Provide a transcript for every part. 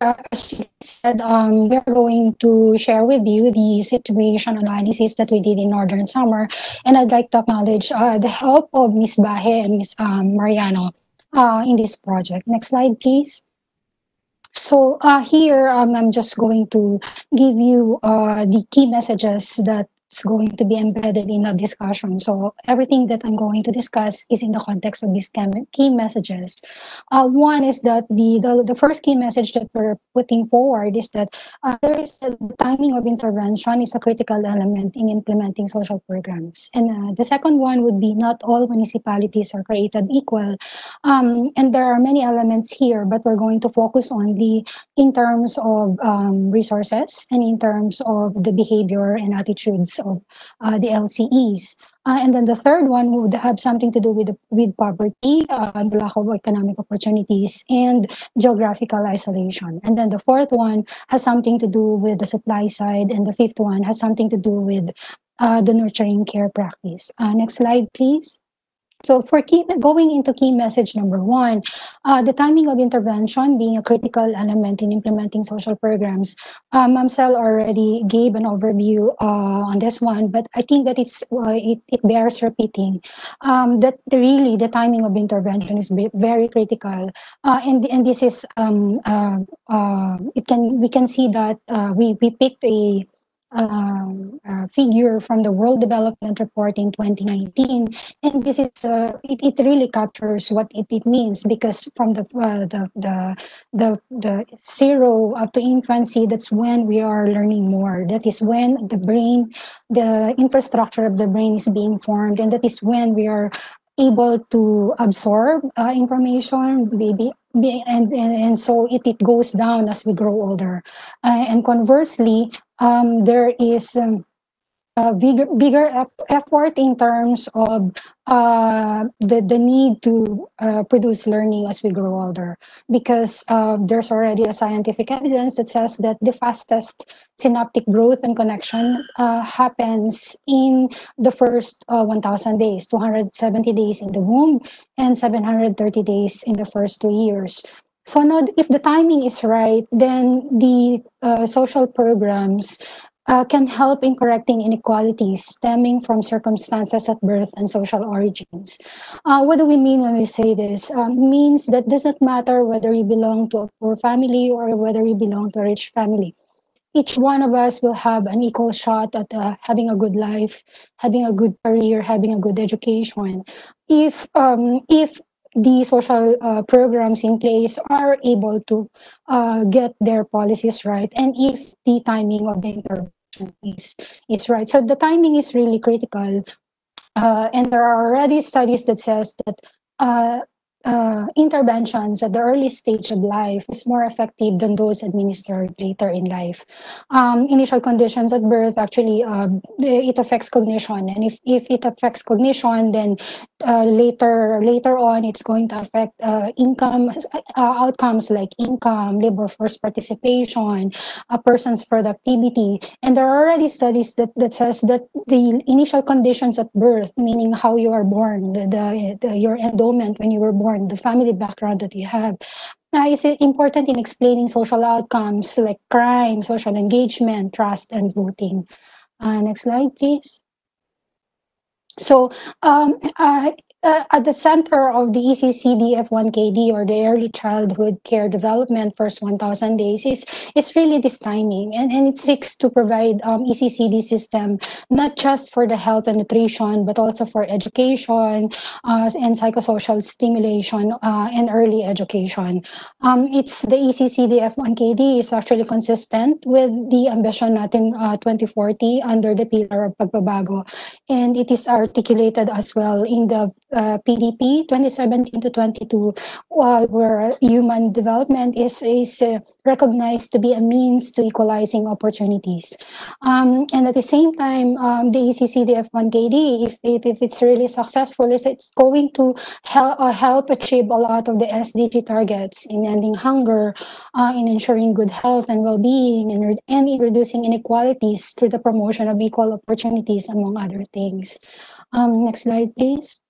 as you said, um, we're going to share with you the situation analysis that we did in Northern Samar. And I'd like to acknowledge uh, the help of Ms. Bahe and Ms. Um, Mariano uh, in this project. Next slide, please. So uh, here, um, I'm just going to give you uh, the key messages that it's going to be embedded in the discussion. So everything that I'm going to discuss is in the context of these key messages. Uh, one is that the, the, the first key message that we're putting forward is that uh, there is a, timing of intervention is a critical element in implementing social programs. And uh, the second one would be not all municipalities are created equal. Um, and there are many elements here, but we're going to focus on the in terms of um, resources and in terms of the behavior and attitudes of uh, the LCEs. Uh, and then the third one would have something to do with with poverty, uh, the lack of economic opportunities, and geographical isolation. And then the fourth one has something to do with the supply side, and the fifth one has something to do with uh, the nurturing care practice. Uh, next slide, please. So for key, going into key message number one, uh, the timing of intervention being a critical element in implementing social programs. Uh, Mamsel already gave an overview uh, on this one, but I think that it's uh, it, it bears repeating. Um, that the, really the timing of intervention is very critical, uh, and and this is um, uh, it can we can see that we we picked a um, uh, figure from the World Development Report in 2019, and this is uh, it, it really captures what it, it means because from the, uh, the the the the zero up to infancy, that's when we are learning more. That is when the brain, the infrastructure of the brain is being formed, and that is when we are able to absorb uh, information, maybe and, and, and so it, it goes down as we grow older. Uh, and conversely, um, there is um, a bigger, bigger effort in terms of uh, the, the need to uh, produce learning as we grow older. Because uh, there's already a scientific evidence that says that the fastest synaptic growth and connection uh, happens in the first uh, 1000 days 270 days in the womb and 730 days in the first two years. So now, if the timing is right, then the uh, social programs uh, can help in correcting inequalities stemming from circumstances at birth and social origins. Uh, what do we mean when we say this? Um, means that it doesn't matter whether you belong to a poor family or whether you belong to a rich family. Each one of us will have an equal shot at uh, having a good life, having a good career, having a good education. If um, if the social uh, programs in place are able to uh, get their policies right and if the timing of the intervention is, is right. So the timing is really critical. Uh, and there are already studies that says that uh, uh, interventions at the early stage of life is more effective than those administered later in life. Um, initial conditions at birth actually uh, it affects cognition, and if, if it affects cognition, then uh, later later on it's going to affect uh, income uh, outcomes like income, labor force participation, a person's productivity, and there are already studies that, that says that the initial conditions at birth, meaning how you are born, the, the, the your endowment when you were born the family background that you have. Is important in explaining social outcomes like crime, social engagement, trust, and voting? Uh, next slide, please. So um, uh, uh, at the center of the ECCDF1KD or the Early Childhood Care Development First 1000 Days is, is really this timing and, and it seeks to provide um, ECCD system not just for the health and nutrition but also for education uh, and psychosocial stimulation uh, and early education. Um, it's the ECCDF1KD is actually consistent with the AmBisyon Natin uh, 2040 under the pillar of pagbabago and it is articulated as well in the uh, PDP 2017 to 22, uh, where human development is, is uh, recognized to be a means to equalizing opportunities. Um, and at the same time, um, the ECCDF1KD, if, if, if, it's really successful, is it's going to help, uh, help achieve a lot of the SDG targets in ending hunger, uh, in ensuring good health and well-being, and, and in reducing inequalities through the promotion of equal opportunities, among other things. Um, next slide, please.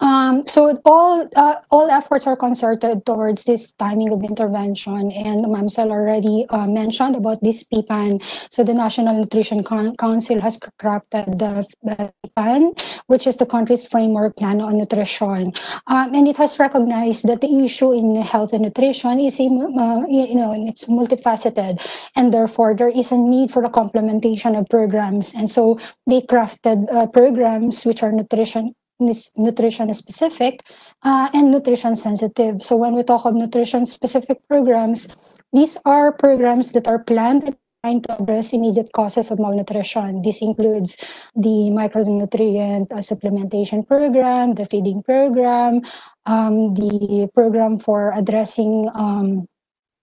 Um, so all uh, all efforts are concerted towards this timing of intervention, and Mamsel already uh, mentioned about this PPAN. So the National Nutrition Con- Council has crafted the, the PPAN, which is the country's framework plan on nutrition, um, and it has recognized that the issue in health and nutrition is a, uh, you know it's multifaceted, and therefore there is a need for a complementation of programs, and so they crafted uh, programs which are nutrition nutrition specific uh, and nutrition sensitive. So when we talk of nutrition specific programs, these are programs that are planned and designed to address immediate causes of malnutrition. This includes the micronutrient uh, supplementation program, the feeding program, um, the program for addressing um,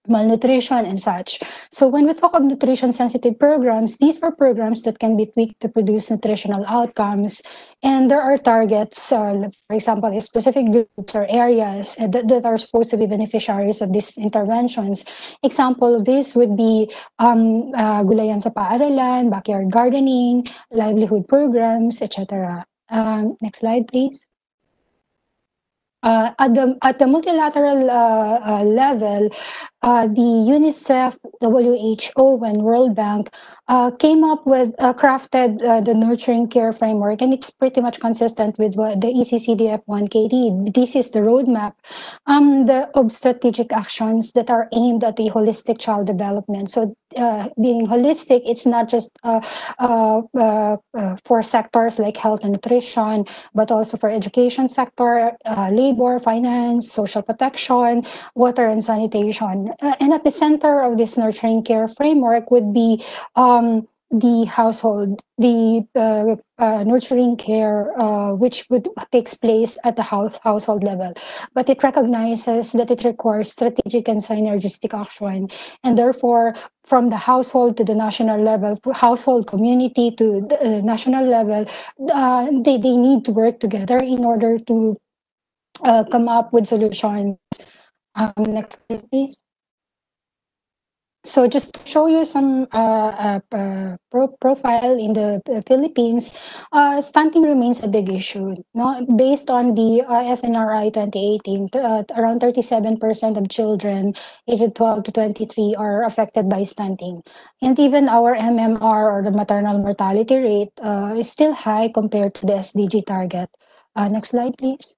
malnutrition and such. So when we talk of nutrition sensitive programs, these are programs that can be tweaked to produce nutritional outcomes. And there are targets, uh, for example, specific groups or areas that, that, are supposed to be beneficiaries of these interventions. Example of this would be um, uh, gulayan sa paaralan, backyard gardening, livelihood programs, etc. Um, next slide, please. Uh, at the at the multilateral uh, uh, level, uh, the UNICEF, WHO, and World Bank uh, came up with uh, crafted the nurturing care framework, and it's pretty much consistent with what the ECCDF1KD. This is the roadmap um, the, of strategic actions that are aimed at the holistic child development. So, being holistic, it's not just for sectors like health and nutrition, but also for education sector, labor, finance, social protection, water and sanitation. Uh, and at the center of this nurturing care framework would be um, the household, the uh, uh, nurturing care, uh, which would takes place at the house, household level, but it recognizes that it requires strategic and synergistic action, and therefore, from the household to the national level, household community to the uh, national level, uh, they they need to work together in order to uh, come up with solutions. Um, next slide, please. So just to show you some uh, uh, uh, pro profile in the Philippines, uh, stunting remains a big issue. No? Based on the uh, FNRI 2018, uh, around 37% of children aged 12 to 23 are affected by stunting. And even our MMR or the maternal mortality rate is still high compared to the SDG target. next slide, please.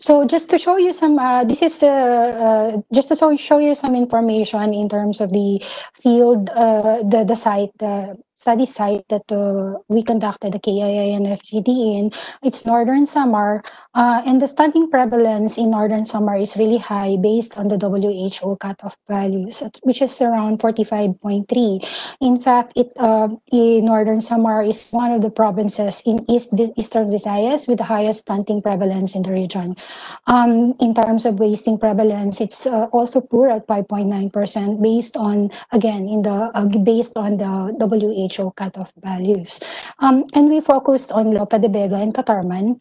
So just to show you some, uh, this is uh, uh, just to show you some information in terms of the field, uh, the the site, the study site that uh, we conducted the KII and FGD in. It's Northern Samar, uh, and the stunting prevalence in Northern Samar is really high based on the WHO cutoff values, which is around 45.3. In fact, it uh, in Northern Samar is one of the provinces in East Eastern Visayas with the highest stunting prevalence in the region. Um, in terms of wasting prevalence, it's uh, also poor at 5.9% based on again in the uh, based on the WHO WHO cutoff values. Um, and we focused on Lope de Vega and Catarman.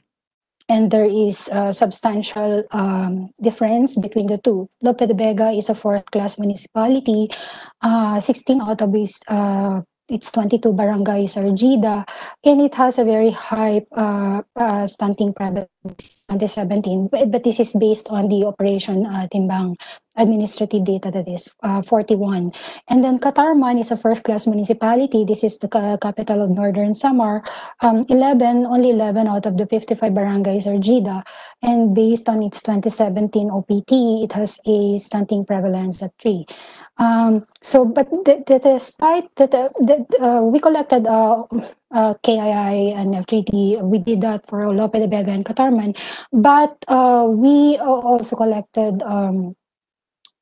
And there is a substantial um, difference between the two. Lope de Vega is a fourth class municipality. Uh, 16 out of its uh, it's 22 barangays are GIDA, and it has a very high uh, uh, stunting prevalence in 2017, but, but this is based on the operation uh, Timbang administrative data that is uh, 41. And then Catarman is a first-class municipality. This is the capital of Northern Samar. Um, 11, only 11 out of the 55 barangays are GIDA. And based on its 2017 OPT, it has a stunting prevalence at 3. Um, so, but the, the, despite that, uh, we collected uh, uh, KII and FGD, we did that for Lope de Vega and Catarman, but uh, we also collected um,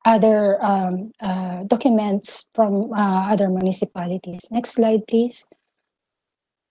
other um, uh, documents from uh, other municipalities. Next slide, please.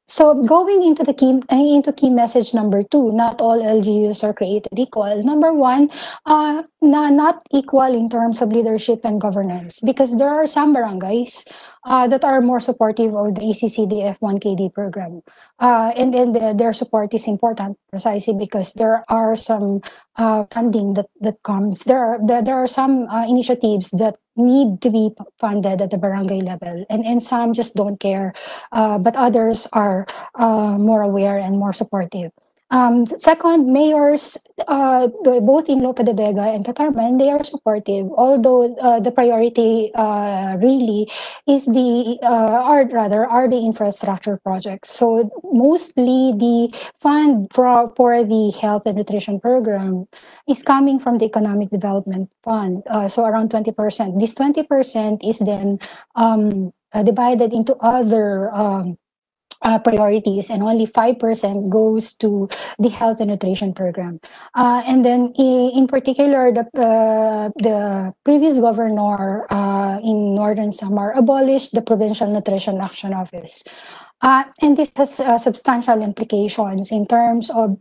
So going into the key into key message number two, not all LGUs are created equal. Number one, uh, na, not equal in terms of leadership and governance because there are some barangays uh, that are more supportive of the ECCDF 1KD program. Uh, and then the, their support is important precisely because there are some uh, funding that, that comes. There are, there, there are some uh, initiatives that need to be funded at the barangay level and, and some just don't care, uh, but others are uh, more aware and more supportive. Um, second, mayors, uh, both in Lope de Vega and Catarman, they are supportive. Although uh, the priority uh, really is the, uh, are rather, are the infrastructure projects. So mostly the fund for, for the health and nutrition program is coming from the economic development fund. Uh, so around 20%. This 20% is then um, uh, divided into other um, uh, priorities and only 5% goes to the health and nutrition program. Uh, and then in, particular, the, uh, the previous governor uh, in Northern Samar abolished the Provincial Nutrition Action Office. Uh, and this has uh, substantial implications in terms of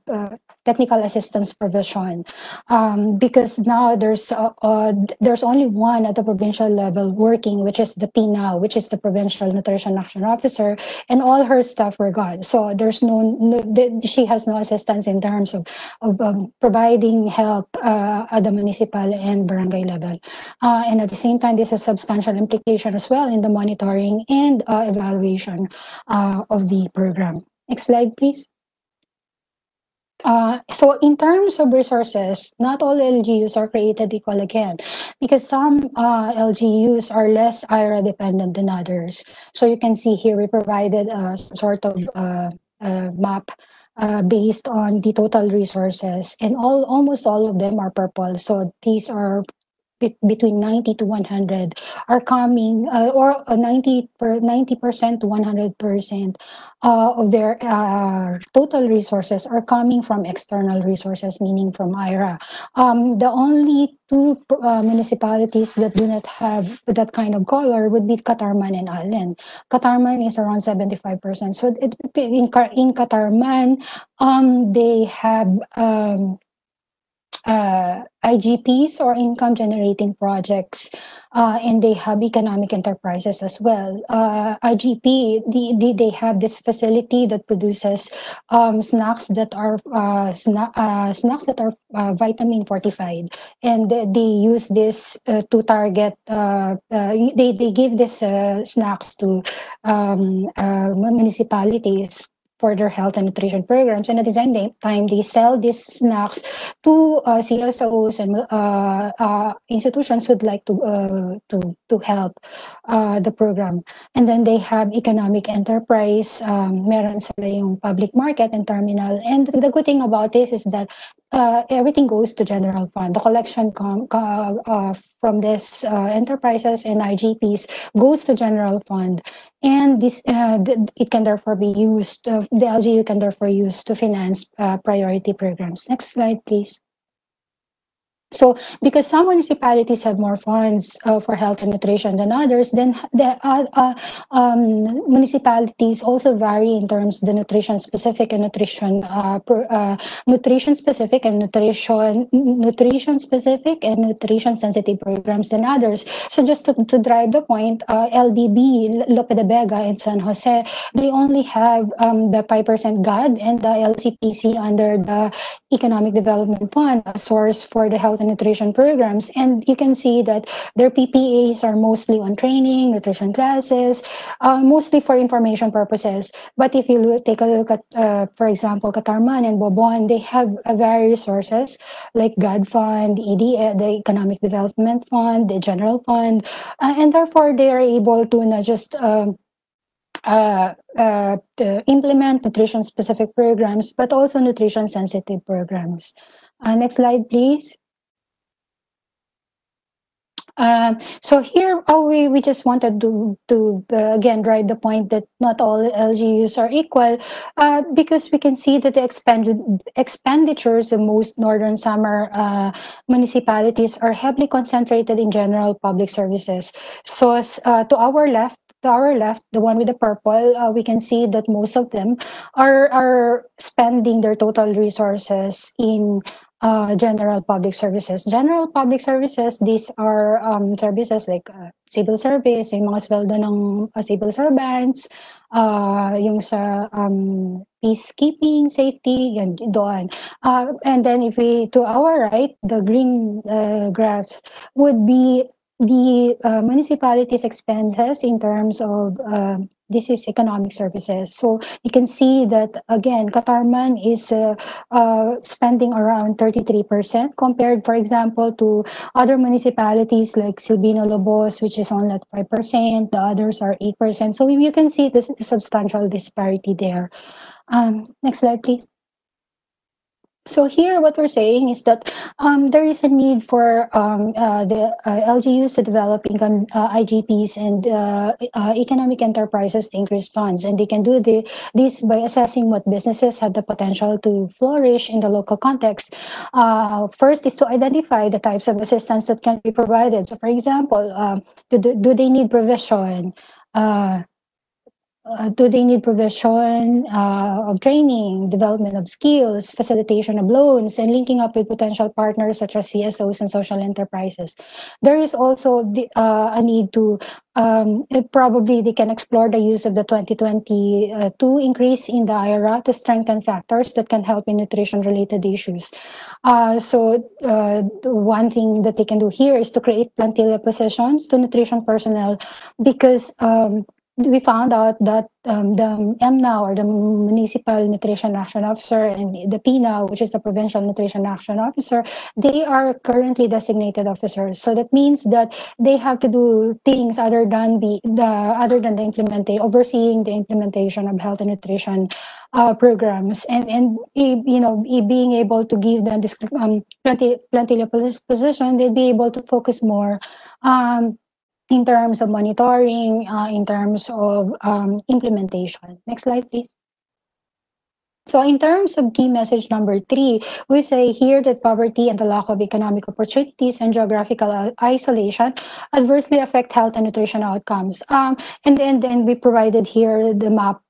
technical assistance provision. Um, because now there's uh, uh, there's only one at the provincial level working which is the PNAO which is the provincial nutrition action officer and all her staff were gone. So there's no, no she has no assistance in terms of, of um, providing help uh, at the municipal and barangay level. Uh, and at the same time this has substantial implication as well in the monitoring and uh, evaluation uh, of the program. Next slide please uh, so in terms of resources, not all LGUs are created equal again, because some uh, LGUs are less IRA dependent than others. So you can see here we provided a sort of uh, map uh, based on the total resources, and all almost all of them are purple. So these are between 90 to 100 are coming uh, or 90 per 90 percent to 100 percent uh, of their uh, total resources are coming from external resources meaning from ira um, the only two uh, municipalities that do not have that kind of color would be Catarman and Allen. Catarman is around 75%. So it, in, in Catarman, um, they have um, uh, IGPs or income generating projects, uh, and they have economic enterprises as well. Uh, IGP, the, the, they have this facility that produces um, snacks that are uh, sna- uh, snacks that are uh, vitamin fortified, and they use this to target. they they give this snacks to um, municipalities for their health and nutrition programs. And at the same time, they sell these snacks to uh, CSOs and uh, uh, institutions who'd like to uh, to to help uh, the program. And then they have economic enterprise. Um, meron sila public market and terminal. And the good thing about this is that uh, everything goes to general fund. The collection com- from this uh, enterprises and IGPs goes to general fund, and this uh, it can therefore be used. Uh, the LGU can therefore use to finance uh, priority programs. Next slide, please. So, because some municipalities have more funds uh, for health and nutrition than others, then the uh, uh, um, municipalities also vary in terms the nutrition specific and nutrition uh, uh, nutrition specific and nutrition nutrition specific and nutrition sensitive programs than others. So, just to, to drive the point, uh, LDB, Lope de Vega, and San Jose, they only have um, the five percent GAD and the LCPC under the Economic Development Fund, a source for the health nutrition programs. And you can see that their PPAs are mostly on training, nutrition classes, uh, mostly for information purposes. But if you look, take a look at, uh, for example, Catarman and Bobon, they have uh, various sources like GAD Fund, EDA, the Economic Development Fund, the General Fund, uh, and therefore they are able to not just um, uh, uh, implement nutrition specific programs, but also nutrition sensitive programs. Uh, next slide, please. Um, so here, oh, we, we just wanted to, to uh, again drive the point that not all LGUs are equal uh, because we can see that the expended expenditures of most Northern Samar uh, municipalities are heavily concentrated in general public services. So uh, to our left, to our left, the one with the purple, uh, we can see that most of them are are spending their total resources in uh, general public services. General public services, these are um, services like uh, civil service, yung mga sweldo ng uh, civil servants, uh, yung sa um, peacekeeping, safety, yan, doon. Uh, and then if we, to our right, the green uh, graphs would be the uh, municipalities' expenses in terms of uh, this is economic services. So you can see that again, Catarman is uh, uh, spending around 33% compared, for example, to other municipalities like Silvino Lobos, which is only at 5%, the others are 8%. So you can see this is a substantial disparity there. Um, next slide, please. So here, what we're saying is that um, there is a need for um, uh, the uh, LGUs to develop income uh, IGPs and uh, uh, economic enterprises to increase funds, and they can do the, this by assessing what businesses have the potential to flourish in the local context. Uh, first is to identify the types of assistance that can be provided. So, for example, do, do they need provision? Uh, do they need provision uh, of training, development of skills, facilitation of loans, and linking up with potential partners such as CSOs and social enterprises? There is also the, uh, a need to um, probably they can explore the use of the 2022 increase in the IRA to strengthen factors that can help in nutrition related issues. Uh, so uh, one thing that they can do here is to create plantilla positions to nutrition personnel because um, we found out that um, the MNA or the Municipal Nutrition Action Officer and the PNA, which is the Provincial Nutrition Action Officer, they are currently designated officers. So that means that they have to do things other than the, the other than the implementation, overseeing the implementation of health and nutrition uh, programs, and and you know being able to give them this um, plenty plenty position, they'd be able to focus more. Um, in terms of monitoring, uh, in terms of um, implementation. Next slide, please. So in terms of key message number three, we say here that poverty and the lack of economic opportunities and geographical isolation adversely affect health and nutrition outcomes. Um, and then, then we provided here the map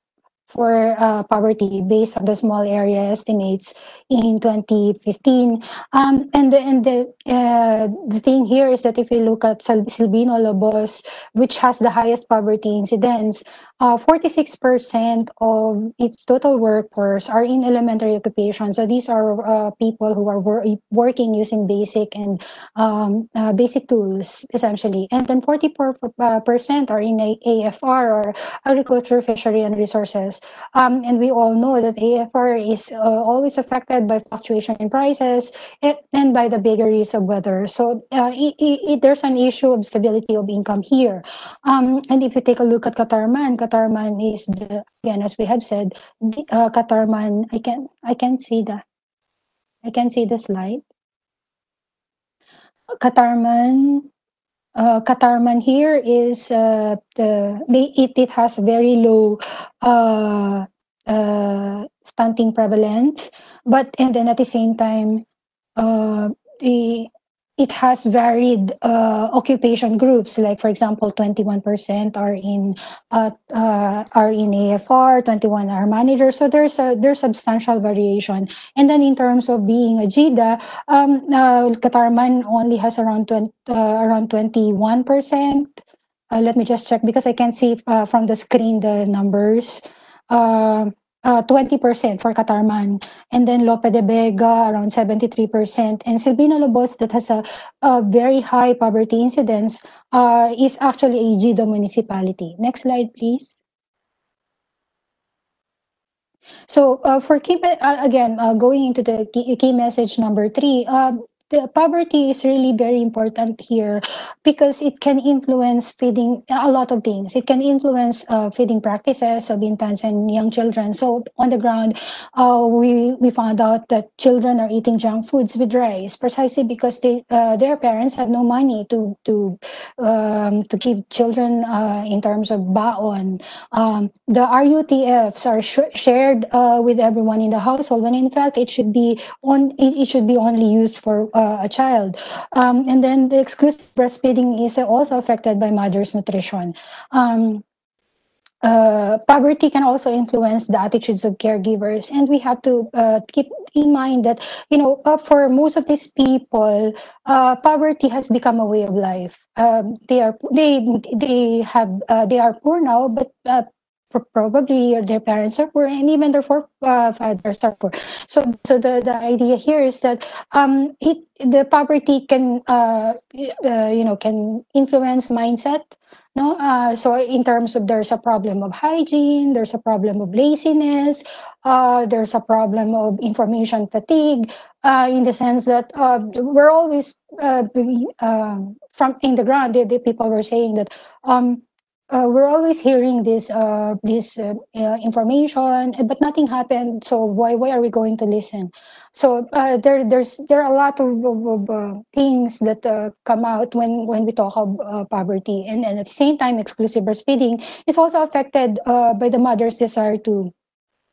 for uh, poverty based on the small area estimates in 2015. Um, and the, and the, uh, the thing here is that if you look at Silvino Lobos, which has the highest poverty incidence, uh, 46% of its total workforce are in elementary occupations. So these are uh, people who are wor working using basic and um, uh, basic tools, essentially. And then 44% uh, are in AFR or agriculture, fishery, and resources. Um, and we all know that AFR is uh, always affected by fluctuation in prices and by the vagaries of weather. So uh, it, it, there's an issue of stability of income here. Um, and if you take a look at Catarman, Catarman is the again as we have said, uh, Catarman. I can I can see the I can see the slide. Catarman uh, Catarman here is uh, the it, it has very low uh, uh, stunting prevalence, but and then at the same time, uh, the it has varied uh, occupation groups. Like for example, 21% are in uh, uh, are in AFR, 21 are managers. So there's a there's substantial variation. And then in terms of being a GIDA, um, uh, Catarman only has around 20, uh, around 21%. Uh, let me just check because I can't see from the screen the numbers uh, 20% for Catarman, and then Lope de Vega around 73%, and Silvino Lobos that has a, a very high poverty incidence uh, is actually a GIDA municipality. Next slide, please. So uh, for key, uh, again, uh, going into the key, key message number three, uh, the poverty is really very important here because it can influence feeding a lot of things. It can influence uh, feeding practices of infants and young children. So on the ground, uh, we we found out that children are eating junk foods with rice precisely because they uh, their parents have no money to to um, to give children uh, in terms of baon. Um, the RUTFs are sh shared uh, with everyone in the household when in fact it should be on it, it should be only used for uh, a child. Um, and then the exclusive breastfeeding is also affected by mother's nutrition. Um, uh, poverty can also influence the attitudes of caregivers and we have to uh, keep in mind that you know uh, for most of these people uh, poverty has become a way of life um, they are they they have uh, they are poor now but uh, probably their parents are poor and even their forefathers are poor. So, so the, the idea here is that um, it, the poverty can, uh, uh, you know, can influence mindset, No, uh, so in terms of there's a problem of hygiene, there's a problem of laziness, uh, there's a problem of information fatigue, uh, in the sense that uh, we're always uh, um, from in the ground. The, the people were saying that um, uh, we're always hearing this uh, this uh, uh, information, but nothing happened. So why why are we going to listen? So uh, there there's there are a lot of, of, of uh, things that come out when when we talk of uh, poverty, and, and at the same time, exclusive breastfeeding is also affected by the mother's desire to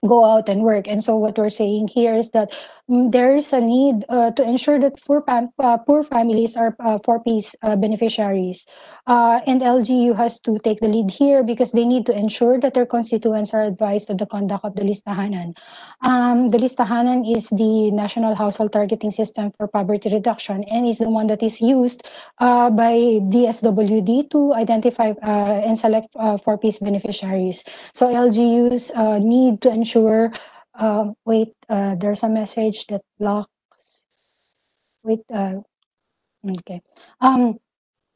go out and work. And so what we're saying here is that mm, there is a need uh, to ensure that poor, uh, poor families are uh, 4Ps uh, beneficiaries. Uh, and LGU has to take the lead here because they need to ensure that their constituents are advised of the conduct of the listahanan. Um, the listahanan is the National Household Targeting System for Poverty Reduction and is the one that is used uh, by DSWD to identify and select 4Ps beneficiaries. So LGUs need to ensure sure. Um, wait, uh, there's a message that blocks. Wait, uh, okay. Um,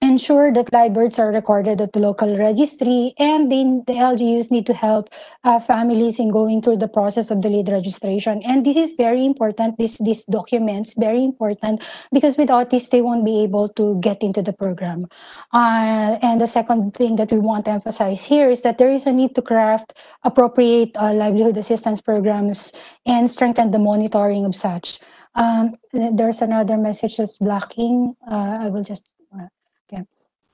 ensure that live births are recorded at the local registry and then the LGUs need to help uh, families in going through the process of the lead registration. And this is very important this this documents very important because without this they won't be able to get into the program. Uh, and the second thing that we want to emphasize here is that there is a need to craft appropriate uh, livelihood assistance programs and strengthen the monitoring of such. Um, there's another message that's blocking uh, I will just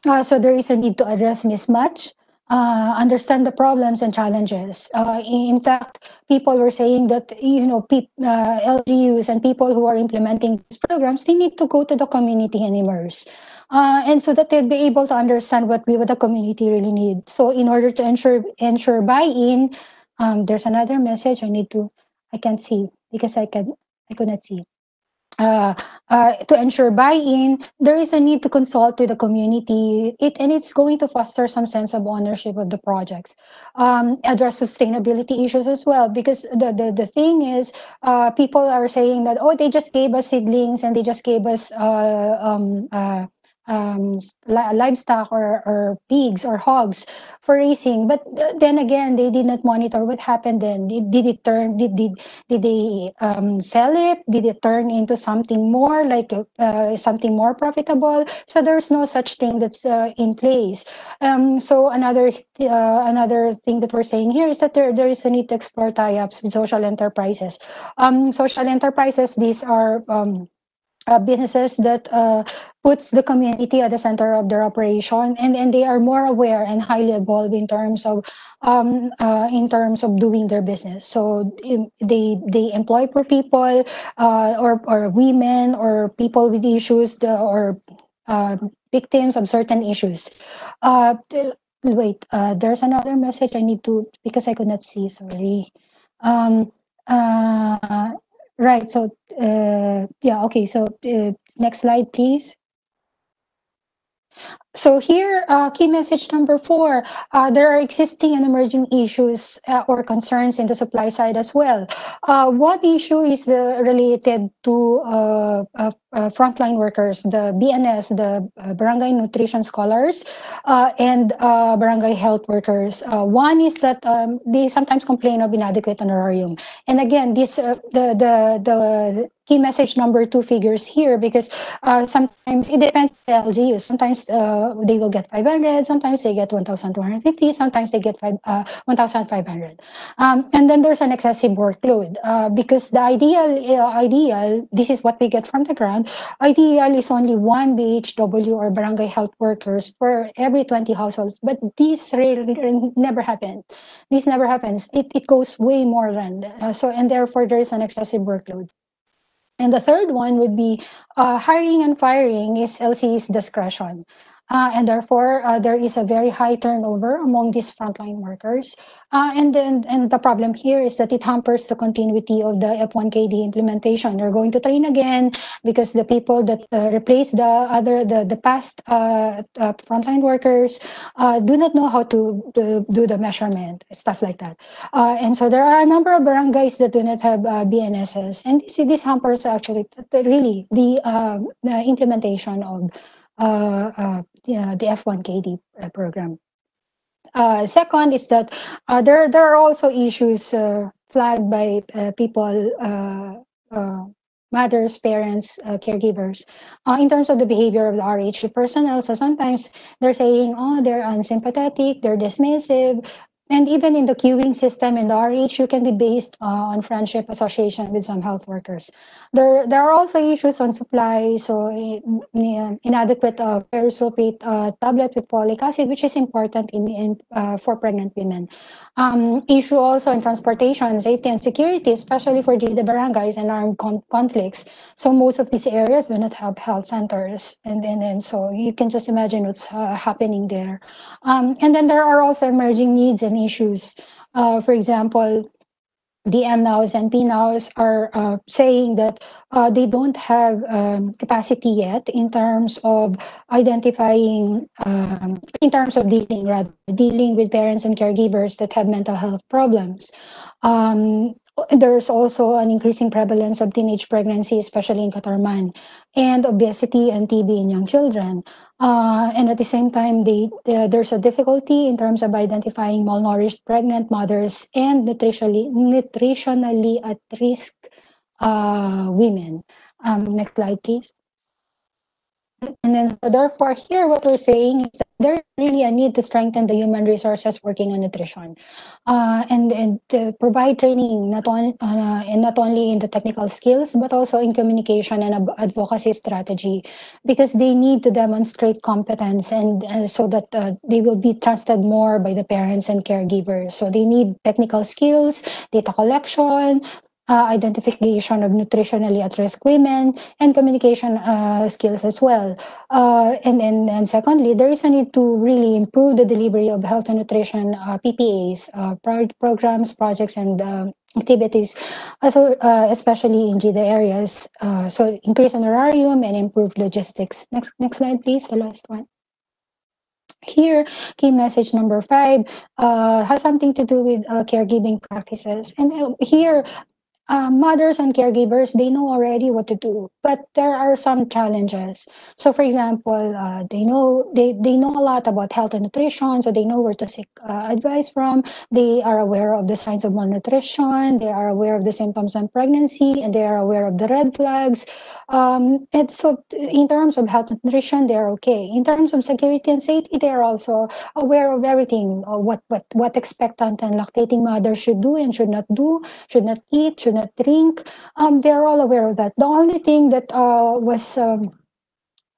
uh, so there is a need to address mismatch, uh, understand the problems and challenges. Uh, in fact, people were saying that you know uh, LGUs and people who are implementing these programs they need to go to the community and immerse. Uh, and so that they'd be able to understand what we what the community really need. So in order to ensure ensure buy-in, um, there's another message I need to I can't see because I can I could not see uh, uh, to ensure buy-in, there is a need to consult with the community. It and it's going to foster some sense of ownership of the projects. Um, address sustainability issues as well, because the the, the thing is, uh, people are saying that oh, they just gave us seedlings and they just gave us uh, um, uh, um, livestock or, or pigs or hogs for raising. But then again, they did not monitor what happened then. Did, did it turn, did, did, did they um, sell it? Did it turn into something more like uh, something more profitable? So there's no such thing that's uh, in place. Um, so another uh, another thing that we're saying here is that there, there is a need to explore tie-ups with social enterprises. Um, social enterprises, these are um, uh, businesses that uh, puts the community at the center of their operation and, and they are more aware and highly evolved in terms of um, uh, in terms of doing their business. So they they employ poor people uh, or, or women or people with issues or uh, victims of certain issues. Uh, wait there's another message i need to because i could not see sorry. Um, Right. So, uh, yeah, okay. So, uh, next slide, please. So here, uh, key message number four, uh, there are existing and emerging issues uh, or concerns in the supply side as well. Uh, one issue is the, related to uh, uh, frontline workers, the BNS, the Barangay Nutrition Scholars, and Barangay Health Workers. one is that um, they sometimes complain of inadequate honorarium. And again, this the, the, the key message number two figures here because sometimes it depends on the LGU. Sometimes they will get 500, sometimes they get 1,250, sometimes they get five, uh, 1,500. Um, and then there's an excessive workload uh, because the ideal, uh, ideal, this is what we get from the ground, ideal is only one BHW or barangay health workers for every 20 households, but this really never happens. This never happens. It, it goes way more than, uh, so, and therefore there is an excessive workload. And the third one would be uh, hiring and firing is LC's discretion. Uh, and therefore, uh, there is a very high turnover among these frontline workers. Uh, and then, and the problem here is that it hampers the continuity of the F1KD implementation. They're going to train again because the people that uh, replace the other, the, the past uh, uh, frontline workers do not know how to, do the measurement, stuff like that. and so there are a number of barangays that do not have BNSS. And this, this hampers actually really the, the implementation of the, the F1KD uh, program. Uh, second is that uh, there there are also issues uh, flagged by uh, people, uh, uh, mothers, parents, caregivers, in terms of the behavior of the RH personnel. So sometimes they're saying, "Oh, they're unsympathetic, they're dismissive." And even in the queuing system in the RH, you can be based uh, on friendship association with some health workers. There, there are also issues on supply, so in, inadequate uh, sulfate uh, tablet with folic acid, which is important in, in uh, for pregnant women. Um, issue also in transportation, safety and security, especially for the barangays and armed con conflicts. So most of these areas do not have health centers, and and, and so you can just imagine what's uh, happening there. Um, and then there are also emerging needs and issues. Uh, for example, the MNOWs and PNOWs are uh, saying that uh, they don't have um, capacity yet in terms of identifying, um, in terms of dealing, rather, dealing with parents and caregivers that have mental health problems. Um, there's also an increasing prevalence of teenage pregnancy, especially in Catarman, and obesity and TB in young children. Uh, and at the same time, they, they, there's a difficulty in terms of identifying malnourished pregnant mothers and nutritionally, nutritionally at risk uh, women. Um, next slide, please. And then, so therefore, here what we're saying is that there's really a need to strengthen the human resources working on nutrition, uh, and and to provide training not on uh, and not only in the technical skills but also in communication and advocacy strategy, because they need to demonstrate competence and uh, so that uh, they will be trusted more by the parents and caregivers. So they need technical skills, data collection, uh, identification of nutritionally at risk women, and communication uh, skills as well. Uh, and, and, and secondly, there is a need to really improve the delivery of health and nutrition uh, PPAs, uh, pro programs, projects, and uh, activities, also, especially in GIDA areas. so increase honorarium and improve logistics. Next, next slide, please, the last one. Here, key message number five uh, has something to do with uh, caregiving practices. And here, uh, mothers and caregivers they know already what to do but there are some challenges. So for example uh, they know they, they know a lot about health and nutrition so they know where to seek uh, advice from. They are aware of the signs of malnutrition they are aware of the symptoms of pregnancy and they are aware of the red flags. Um, and so in terms of health and nutrition they are okay. In terms of security and safety they are also aware of everything uh, what what what expectant and lactating mothers should do and should not do should not eat should not drink. Um, they're all aware of that. The only thing that uh, was um,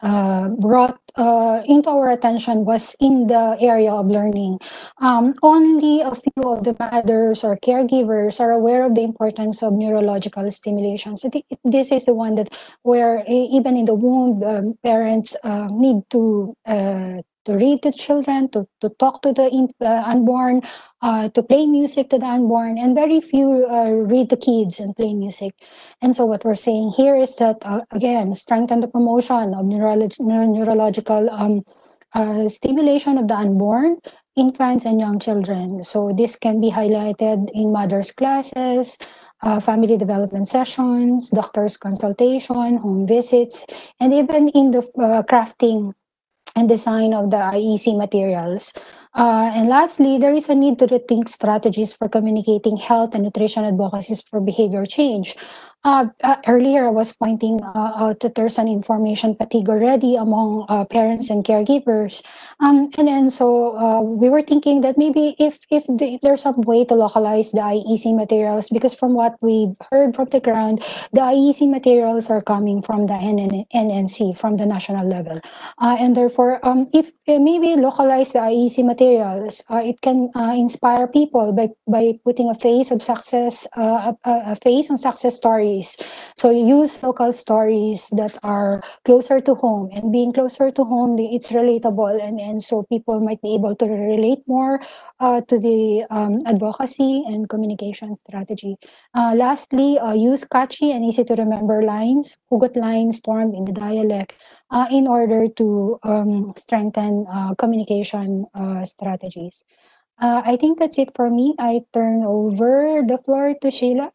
uh, brought uh, into our attention was in the area of learning. Um, only a few of the mothers or caregivers are aware of the importance of neurological stimulation. So th this is the one that where even in the womb, um, parents uh, need to uh, to read to children, to, to talk to the uh, unborn, uh, to play music to the unborn, and very few uh, read to kids and play music. And so what we're saying here is that, uh, again, strengthen the promotion of neurolog neurological um, uh, stimulation of the unborn, infants, and young children. So this can be highlighted in mother's classes, uh, family development sessions, doctor's consultation, home visits, and even in the uh, crafting and design of the IEC materials. Uh, and lastly, there is a need to rethink strategies for communicating health and nutrition advocacies for behavior change. Uh, uh, earlier, I was pointing uh, out that there's an information fatigue already among uh, parents and caregivers. Um, and then so uh, we were thinking that maybe if, if, the, if, there's some way to localize the IEC materials, because from what we heard from the ground, the IEC materials are coming from the NN, NNC, from the national level. Uh, and therefore, um, if maybe localize the IEC materials, it can inspire people by, by putting a face of success, a, a face on success stories stories. So use local stories that are closer to home and being closer to home, it's relatable. And, and so people might be able to relate more uh, to the um, advocacy and communication strategy. Uh, lastly, uh, use catchy and easy to remember lines, hugot lines formed in the dialect uh, in order to um, strengthen uh, communication uh, strategies. I think that's it for me. I turn over the floor to Sheila.